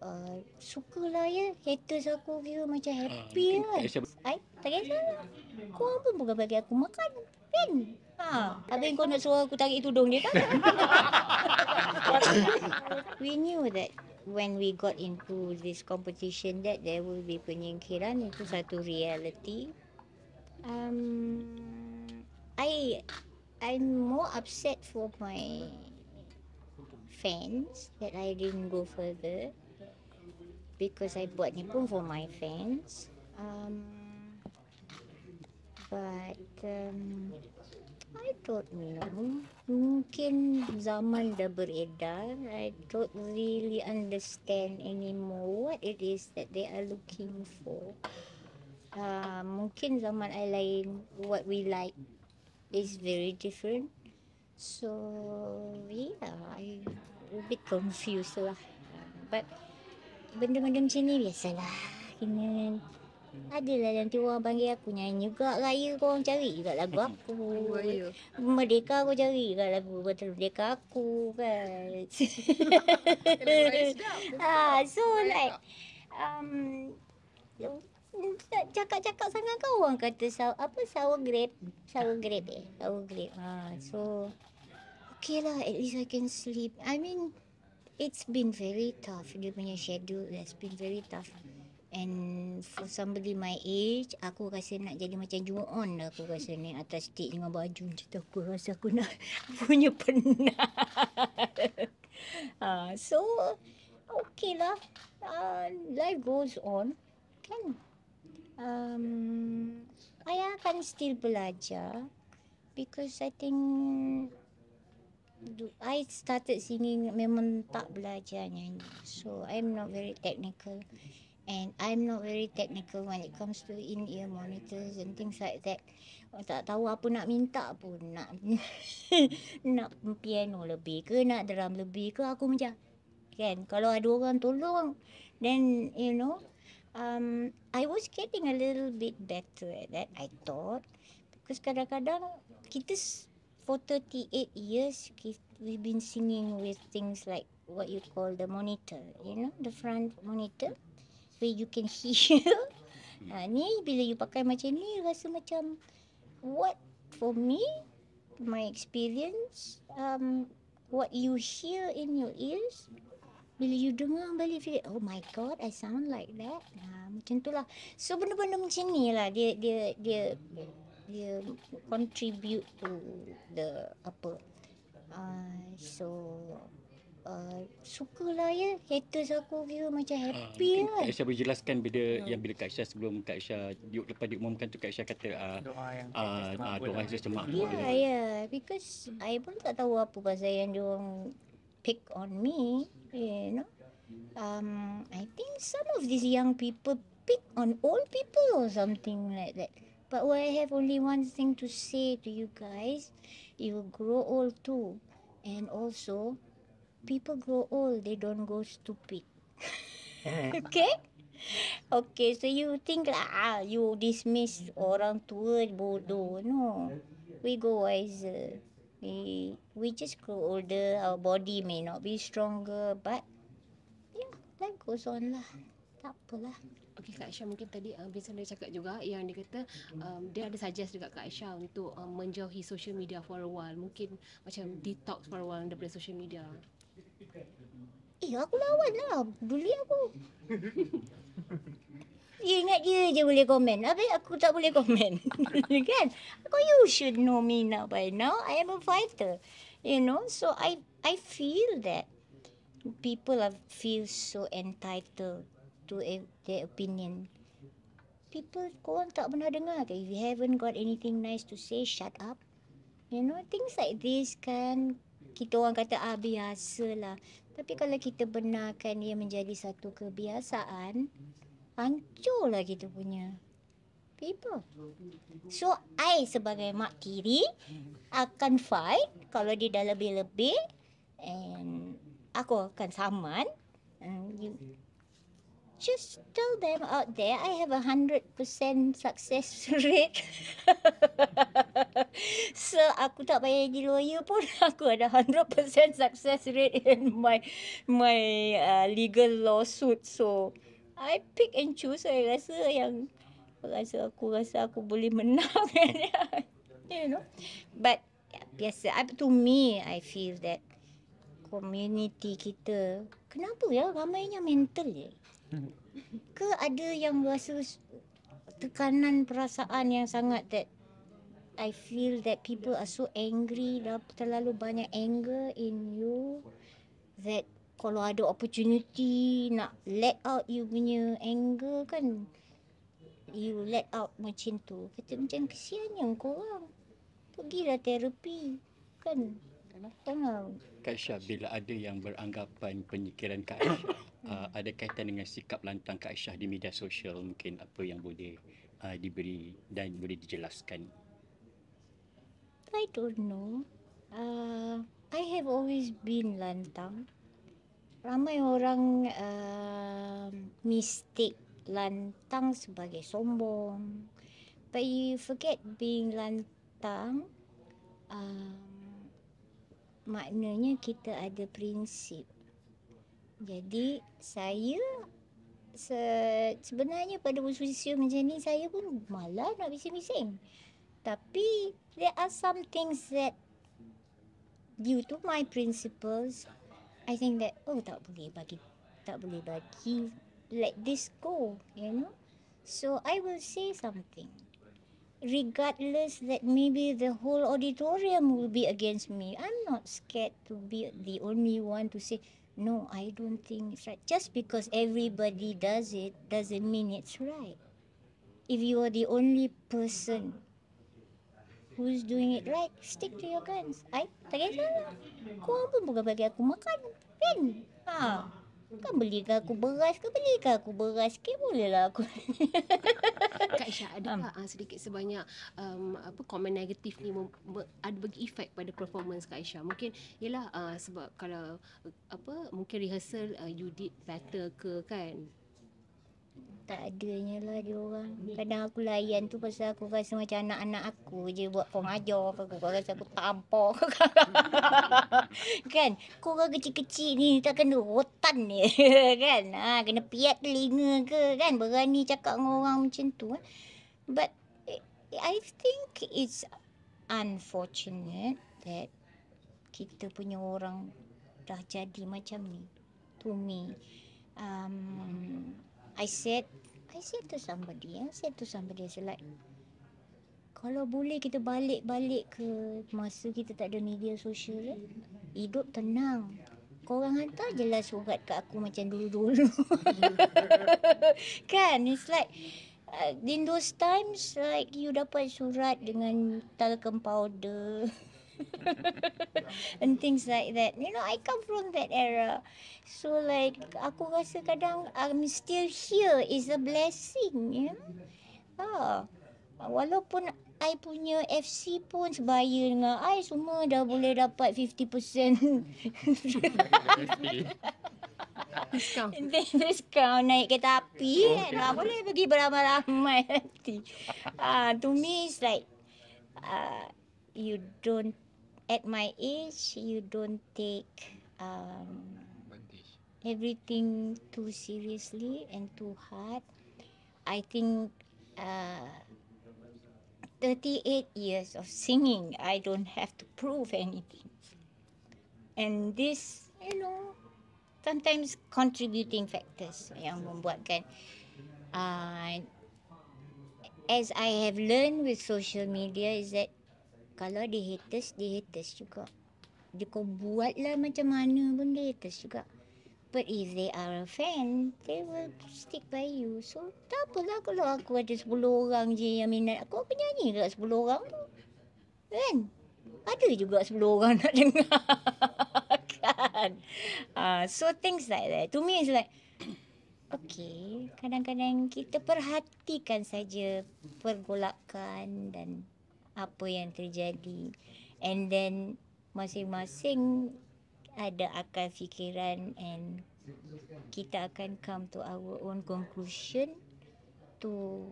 uh, sukalah ya haters aku kira macam happy mungkin lah. Aisyah I tak kisah. Kau pun bukan bagi aku makan. Kan? Ha, habis kau nak suruh aku tarik tudung dia kan? we knew that when we got into this competition that there will be penyingkiran itu satu reality. Um, I I'm more upset for my fans that I didn't go further because I buat ni pun for my fans. Um, but um, I don't know. Mungkin zaman dah beredar. I don't really understand anymore what it is that they are looking for. Uh, mungkin zaman I lain, what we like is very different. So yeah, I a bit confused lah. But benda-benda macam ni biasalah. Kena adalah nanti orang panggil aku nyanyi juga raya kau orang cari juga lagu aku. Raya. Merdeka aku cari juga lagu betul merdeka aku kan. Ah, so like um cakap-cakap sangat kau orang kata saw, apa sour grape sour grape eh sour grape ha so okay lah at least I can sleep I mean it's been very tough. Dia punya schedule has been very tough. And for somebody my age aku rasa nak jadi macam Ju-on lah aku rasa ni atas stage dengan baju macam tu. Aku rasa aku nak punya penat. Ha, so okay lah. Uh, life goes on. Kan? Um, I akan still belajar because I think do- I started singing memang tak belajar nyanyi. So I'm not very technical and I'm not very technical when it comes to in-ear monitors and things like that. Oh, tak tahu apa nak minta pun nak nak piano lebih ke nak drum lebih ke aku macam kan kalau ada orang tolong then you know um, I was getting a little bit better at that I thought because kadang-kadang kita for 38 years we've been singing with things like what you call the monitor you know the front monitor where you can hear. Ha, ni bila you pakai macam ni rasa macam what? For me my experience um, what you hear in your ears bila you dengar balik feel oh my god I sound like that. Ha, macam tu lah. So benda-benda macam ni lah dia dia dia dia contribute to the apa uh, so uh, sukalah ya haters aku kira macam Ah, happy mungkin lah Kak Aisyah boleh jelaskan bila yang bila Kak Aisyah sebelum Kak Aisyah di, lepas diumumkan tu Kak Aisyah kata ah Doa yang ah ah, doa Aisyah semak Ya, yeah, yeah. Because I pun tak tahu apa pasal yang dia orang pick on me, you know. Um, I think some of these young people pick on old people or something like that. But I have only one thing to say to you guys, you will grow old too. And also, people grow old, they don't go stupid. okay? Okay, so you think lah, ah, you dismiss orang tua bodoh. No. We go wiser. We, we just grow older. Our body may not be stronger, but yeah, life goes on lah. Tak apalah. Okey Kak Aisyah mungkin tadi uh, Vincent dia cakap juga yang dia kata um, dia ada suggest juga Kak Aisyah untuk um, menjauhi social media for a while. Mungkin macam detox for a while daripada social media. Eh, aku lawan lah. Beli aku. Dia ingat dia je boleh komen. Habis aku tak boleh komen. kan? Aku, you should know me now by now. I am a fighter. You know? So, I I feel that people are feel so entitled to a, their opinion. People, korang tak pernah dengar ke? If you haven't got anything nice to say, shut up. You know, things like this kan, kita orang kata ah biasalah. Tapi kalau kita benarkan dia menjadi satu kebiasaan, hancurlah kita punya people. So, I sebagai mak tiri akan fight kalau dia dah lebih-lebih and aku akan saman. And you, just tell them out there I have a hundred percent success rate. so aku tak payah jadi lawyer pun aku ada hundred percent success rate in my my uh, legal lawsuit. So I pick and choose. Saya rasa yang rasa aku rasa aku boleh menang. you know, but biasa. I, to me, I feel that community kita kenapa ya ramainya mental je ke ada yang rasa tekanan perasaan yang sangat that I feel that people are so angry dah terlalu banyak anger in you that kalau ada opportunity nak let out you punya anger kan you let out macam tu. Kata macam kesiannya korang. Pergilah terapi kan. Tengah Kak bila ada yang beranggapan penyikiran Kak Uh, ada kaitan dengan sikap lantang Kak Aisyah di media sosial, mungkin apa yang boleh uh, diberi dan boleh dijelaskan? I don't know. Uh, I have always been lantang. Ramai orang uh, mistake lantang sebagai sombong. But you forget being lantang. Um, maknanya kita ada prinsip. Jadi saya se, sebenarnya pada posisi macam ni saya pun malas nak bising-bising. Tapi there are some things that due to my principles I think that oh tak boleh bagi tak boleh bagi let this go, you know. So I will say something regardless that maybe the whole auditorium will be against me, I'm not scared to be the only one to say, no, I don't think it's right. Just because everybody does it doesn't mean it's right. If you are the only person who's doing it right, stick to your guns. I tak kisah. Kau pun bukan bagi aku makan. Kan? Ha. Kan belikan aku beras ke belikan aku beras ke bolehlah aku. Kak Aisyah ada um. uh, sedikit sebanyak um, apa komen negatif ni mem- ada bagi efek pada performance Kak Aisyah. Mungkin ialah uh, sebab kalau apa mungkin rehearsal uh, you did better ke kan tak adanya lah dia orang. Kadang aku layan tu pasal aku rasa macam anak-anak aku je buat kau ngajar aku. Kau rasa aku tampok kan? Kau orang kecil-kecil ni tak kena rotan ni kan? Ha, kena piat telinga ke kan? Berani cakap dengan orang macam tu. Eh? But I think it's unfortunate that kita punya orang dah jadi macam ni. To me. Um, I said I said to somebody, I said to somebody, I said like, kalau boleh kita balik-balik ke masa kita tak ada media sosial eh, hidup tenang. Korang hantar je lah surat kat aku macam dulu-dulu. kan? It's like, uh, in those times, like you dapat surat dengan talcum powder. and things like that. You know, I come from that era. So like, aku rasa kadang I'm still here is a blessing, you know. Ha. Walaupun I punya FC pun sebaya dengan I semua dah boleh dapat 50% discount. discount naik kereta api oh, kan. Ha, boleh pergi beramai-ramai nanti. Ah, uh, to me it's like uh, you don't at my age, you don't take um, everything too seriously and too hard. I think uh, 38 years of singing, I don't have to prove anything. And this, you know, sometimes contributing factors yang membuatkan uh, as I have learned with social media is that kalau dia haters, dia haters juga. Dia kau buatlah macam mana pun dia haters juga. But if they are a fan, they will stick by you. So, tak apalah kalau aku ada 10 orang je yang minat aku, aku nyanyi kat 10 orang tu. Kan? Ada juga 10 orang nak dengar. kan? Uh, so, things like that. To me, it's like, okay, kadang-kadang kita perhatikan saja pergolakan dan apa yang terjadi. And then masing-masing ada akal fikiran and kita akan come to our own conclusion to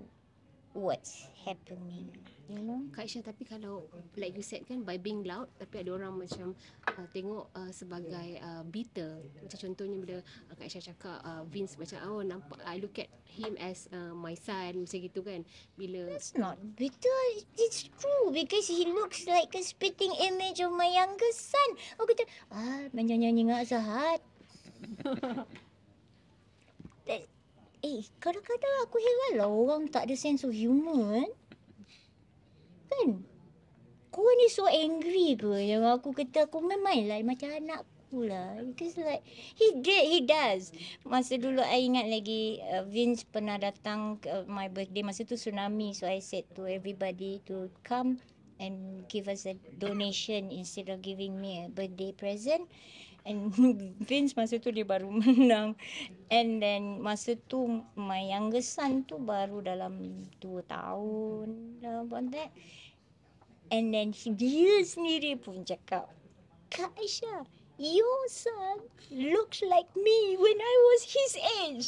what's happening. You know? Kak Aisyah tapi kalau like you said kan by being loud tapi ada orang macam uh, tengok uh, sebagai uh, bitter macam contohnya bila uh, Kak Aisyah cakap uh, Vince macam oh nampak I look at him as uh, my son macam gitu kan bila It's not bitter. It's true because he looks like a spitting image of my younger son. Aku kata, ah, menyanyi ngak Zahat. Eh, kadang-kadang aku heran lah orang tak ada sense of humor kan. Kan? Kau ni so angry ke yang aku kata aku memang lah macam anak aku lah. Because like, he did, he does. Masa dulu I ingat lagi uh, Vince pernah datang uh, my birthday. Masa tu tsunami. So I said to everybody to come and give us a donation instead of giving me a birthday present. And Vince masa tu dia baru menang. And then masa tu my youngest son tu baru dalam 2 tahun. Dalam about that. And then he, dia sendiri pun cakap, Kak Aisyah, your son looks like me when I was his age.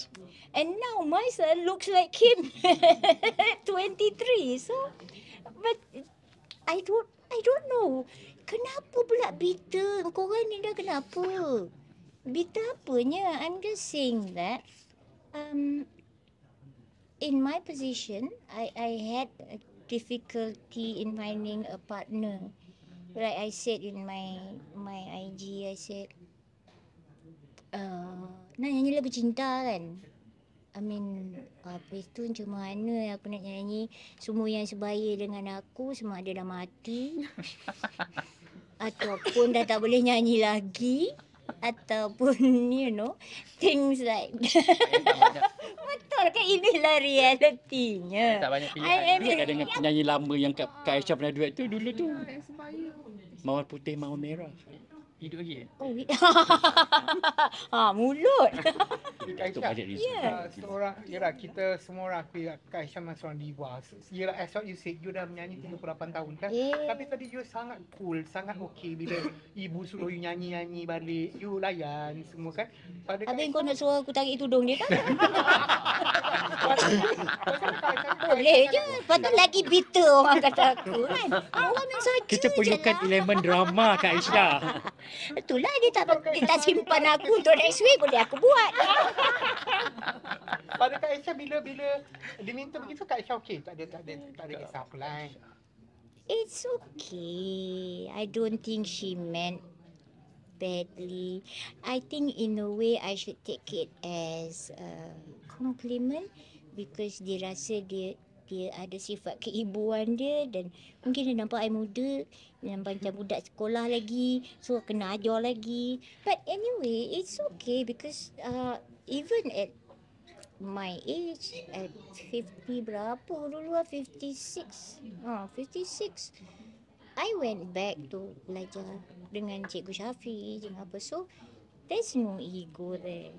And now my son looks like him at 23. So, but I don't, I don't know. Kenapa pula bitter? Korang ni dah kenapa? Bitter apanya? I'm just saying that um, in my position, I, I had a difficulty in finding a partner. Like I said in my my IG, I said, uh, nak nyanyi lagu cinta kan? I mean, apa itu macam mana aku nak nyanyi semua yang sebaya dengan aku semua ada dah mati. Ataupun dah tak boleh nyanyi lagi. Ataupun, you know, things like that. Betul kan inilah realitinya. Tak banyak I pilihan. am Ingat dengan penyanyi lama yang Kak, Kak Aisyah pernah duet tu dulu tu. Mawar putih, mawar merah. Hidup lagi. Oh, ha, mulut. Kak Untuk Aisyah, banyak reason. Yeah. uh, seorang, yalah kita semua orang akui Kak Aisyah memang seorang diva. Yalah as what you said, you dah menyanyi 38 tahun kan? Yeah. Tapi tadi you sangat cool, sangat okey bila ibu suruh you nyanyi-nyanyi balik, you layan semua kan? Pada Habis kau nak suruh aku tarik tudung dia Aisyah- Boleh je. Patut lagi bitter orang kata aku kan. Orang yang saja Kita perlukan lah. elemen drama Kak Aisyah. Itulah dia tak, dia tak simpan aku untuk next week boleh aku buat. Pada Kak Aisyah bila bila diminta begitu Kak Aisyah okey, tak ada tak ada tak ada kisah apa lain. It's okay. I don't think she meant badly. I think in a way I should take it as a compliment because dia rasa dia dia ada sifat keibuan dia dan mungkin dia nampak I muda dan macam budak sekolah lagi so kena ajar lagi. But anyway it's okay because uh, even at my age at 50 berapa dulu lah 56 ah 56 I went back to belajar dengan Cikgu Syafi dengan apa so there's no ego there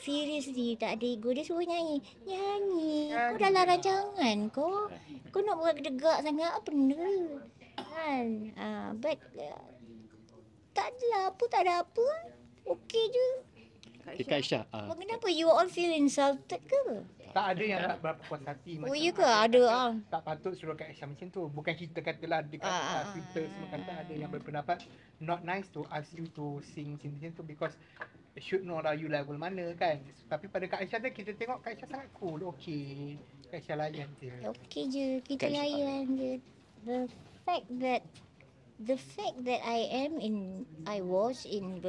seriously tak ada ego. Dia suruh nyanyi. Nyanyi. Kau dah larang jangan kau kau nak buat gedegak sangat apa benda? Kan? Ah but uh, tak adalah apa tak ada apa. Okey je. Kak Aisyah, uh, Kenapa you all feel insulted ke? Tak ada yang tak berapa puas hati Oh, ya ke? Ada, ah. Tak patut suruh Kak Aisyah macam tu. Bukan kita katalah dekat Ah, uh, Twitter semua kata ada yang berpendapat. Not nice to ask you to sing macam macam tu because should know lah you level mana kan. Tapi pada Kak Aisyah tu kita tengok Kak Aisyah sangat cool. Okay. Kak Aisyah layan je. Okey je, kita layan je. The fact that the fact that I am in I was in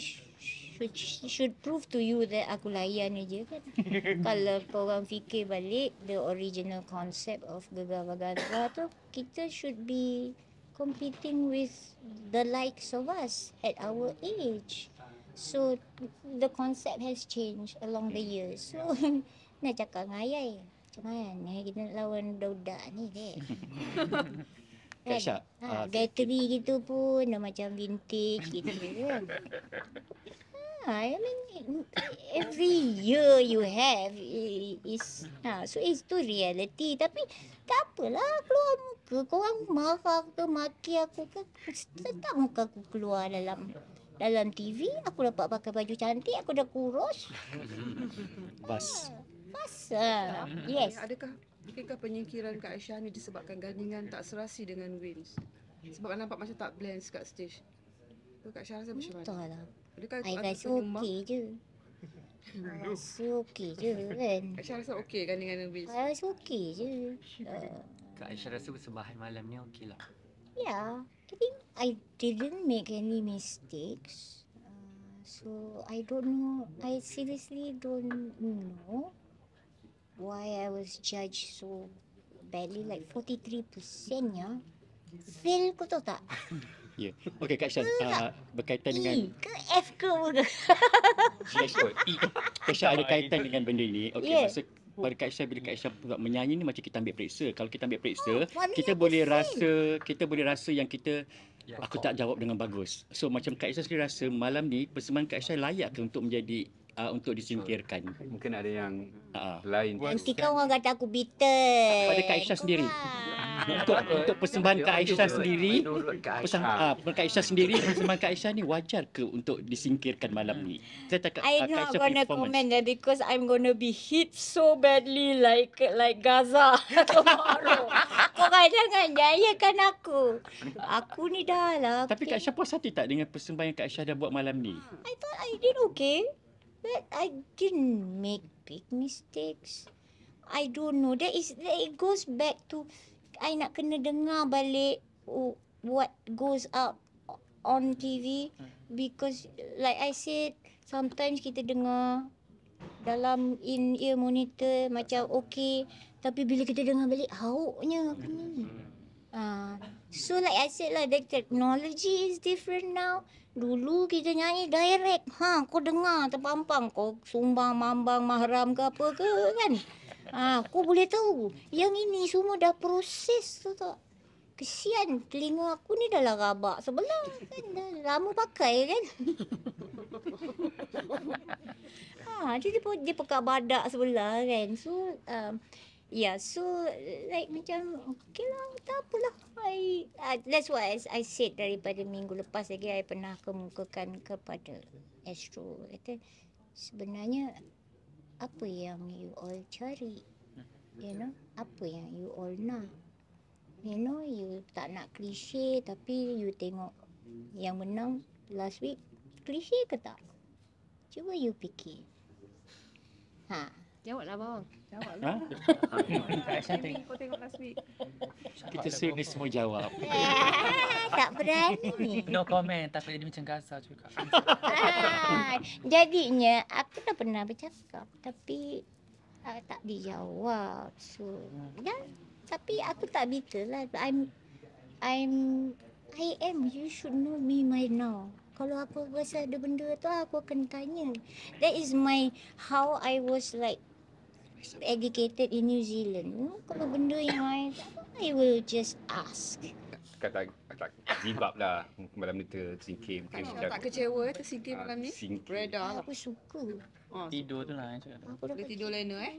sh- should should prove to you that aku layan je kan. Kalau korang fikir balik the original concept of Gegar Vaganza tu kita should be competing with the likes of us at our age. So the concept has changed along the years. So nak cakap dengan ayai macam mana kita nak lawan budak-budak ni dek. Kak Aisyah, Ha, uh, bateri gitu pun dah macam vintage gitu kan. Ha, I mean every year you have is ha, so it's to reality tapi tak apalah keluar muka korang marah ke maki aku ke tetap muka aku keluar dalam dalam TV, aku dapat pakai baju cantik, aku dah kurus. Bas. Pas. Uh, yes. Adakah mungkinkah penyingkiran Kak Aisyah ni disebabkan gandingan tak serasi dengan Wins? Sebab nampak macam tak blend kat stage. Tu Kak Aisyah rasa macam mana? Tak lah. Adakah I ada rasa okey je. Rasa okey je kan. Kak Aisyah rasa okey gandingan dengan Wins? I rasa okey je. Uh, Kak Aisyah rasa persembahan malam ni okey lah. yeah. I think I didn't make any mistakes. Uh, so I don't know. I seriously don't know why I was judged so badly. Like 43% ya. Fail kau tahu tak? Ya. Okey Kak Syah, uh, berkaitan dengan E ke F ke apa ke? Yes, Kak Syah ada kaitan dengan benda ni. Okey, Yeah. masa pada Kak Syah bila Kak Syah buat menyanyi ni macam kita ambil periksa. Kalau kita ambil periksa, mana kita boleh fail? rasa kita boleh rasa yang kita Ya, aku tak jawab dengan bagus. So macam Kak Aisyah sendiri rasa malam ni persembahan Kak Aisyah layak ke untuk menjadi uh, untuk disingkirkan. Mungkin ada yang Uh, lain. Nanti kau orang kata aku bitter. Pada Kak Aisyah sendiri. untuk untuk persembahan Kak Aisyah sendiri, Menurut Kak pesan Aisyah. ah Kak Aisyah sendiri persembahan Kak Aisyah ni wajar ke untuk disingkirkan malam ni? Saya tak I'm Kak not gonna performance. comment that because I'm gonna be hit so badly like like Gaza tomorrow. Korang jangan jayakan aku. Aku ni dah lah. Tapi Kak Aisyah puas hati tak dengan persembahan yang Kak Aisyah dah buat malam ni? I thought I did okay. But I didn't make big mistakes. I don't know. That is that it goes back to I nak kena dengar balik uh, what goes up on TV because like I said sometimes kita dengar dalam in ear monitor macam okay tapi bila kita dengar balik hauknya ni. Ah, so like I said lah, the technology is different now. Dulu kita nyanyi direct. Ha, kau dengar terpampang. Kau sumbang, mambang, mahram ke apa ke kan. Ha, kau boleh tahu. Yang ini semua dah proses tu tak. Kesian telinga aku ni dah lah rabak sebelah kan. Dah lama pakai kan. ha, dia, dia, dia pekat badak sebelah kan. So, um, Yeah, so like macam okay lah, tak apalah. I, uh, that's why I, I said daripada minggu lepas lagi I pernah kemukakan kepada Astro. Kata sebenarnya apa yang you all cari? You know, apa yang you all nak? You know, you tak nak klise tapi you tengok yang menang last week. Klise ke tak? Cuba you fikir. Ha. Jawablah bawang. Jawab Ha? lah. Aisyah tengok. Kau tengok last week. Kita sini semua jawab. Tak berani. No comment tapi dia macam Gaza juga. Ah, jadinya aku dah pernah bercakap tapi uh, tak dijawab. So, ya, tapi aku tak bitter lah. I'm I'm I am you should know me by now. Kalau aku rasa ada benda tu aku akan tanya. That is my how I was like educated in New Zealand. You know, kalau benda yang I I will just ask. Kata tak give up lah malam ni tersingkir mungkin Aisyah tak kecewa eh tersingkir malam ni? Singkir. Reda lah. Aku suka. Oh, Tidur tu lah. Cakap. Aku dah boleh tidur lena eh?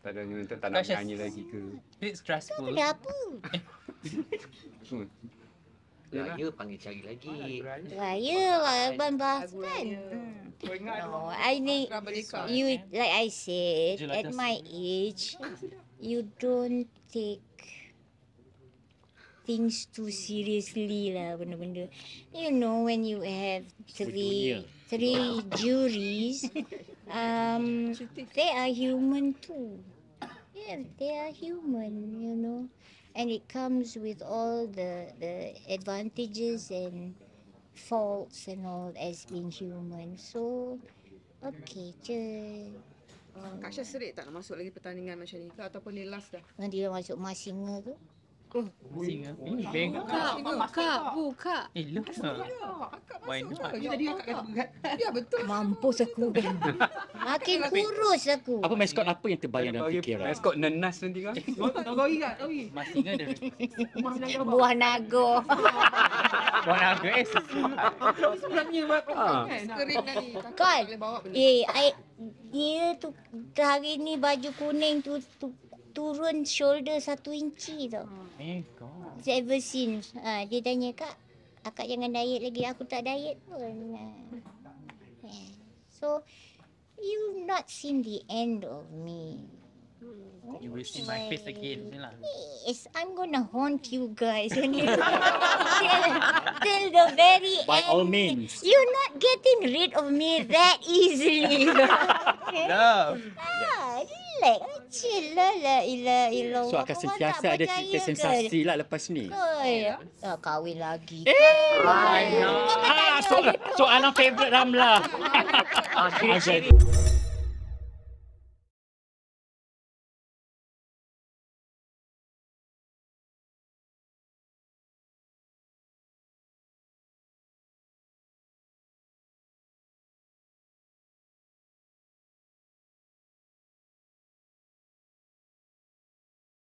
Tak ada tak, tak nak nyanyi lagi ke. Bit stressful. ada apa? Raya panggil cari lagi. Raya lah Abang bahas Lagu kan. Hmm. Kau ingat No, I need you like I said at my age you don't take things too seriously lah benda-benda. You know when you have three three juries um they are human too. Yeah, they are human, you know. And it comes with all the the advantages and faults and all as being human. So okay je. Um, Kak Aisyah serik tak nak masuk lagi pertandingan macam ni ke ataupun ni last dah? nanti dia masuk mas singa tu. Singa. Ini beng. Kak, kak, buka. Eh, lu. Why Masuk not? Tadi akak kata berat. Ya betul. Mampus aku. Makin kurus aku. Apa maskot apa yang terbayang dalam fikiran? Maskot nenas nanti kan? Ingat? Kau ingat? Mas singa dia. Buah naga. Buat naga eh. Sebenarnya buat Ah. kan? Kan? tak. Eh, I, dia tu hari ni baju kuning tu, tu turun shoulder satu inci tau. Eh, God. Ever since. Ha, dia tanya, Kak, akak jangan diet lagi. Aku tak diet pun. Yeah. So, you not seen the end of me. You will see my face again. Ni lah. Yes, I'm gonna haunt you guys when you till, till the very By end. all means. You're not getting rid of me that easily. okay? Love. Ah, relax. Chill lah la ilah ilah. So akan sentiasa ada cerita sensasi lah lepas ni. Koi. Ah, kahwin lagi. Ah, so, soalan favourite Ramlah. Ah, Okay.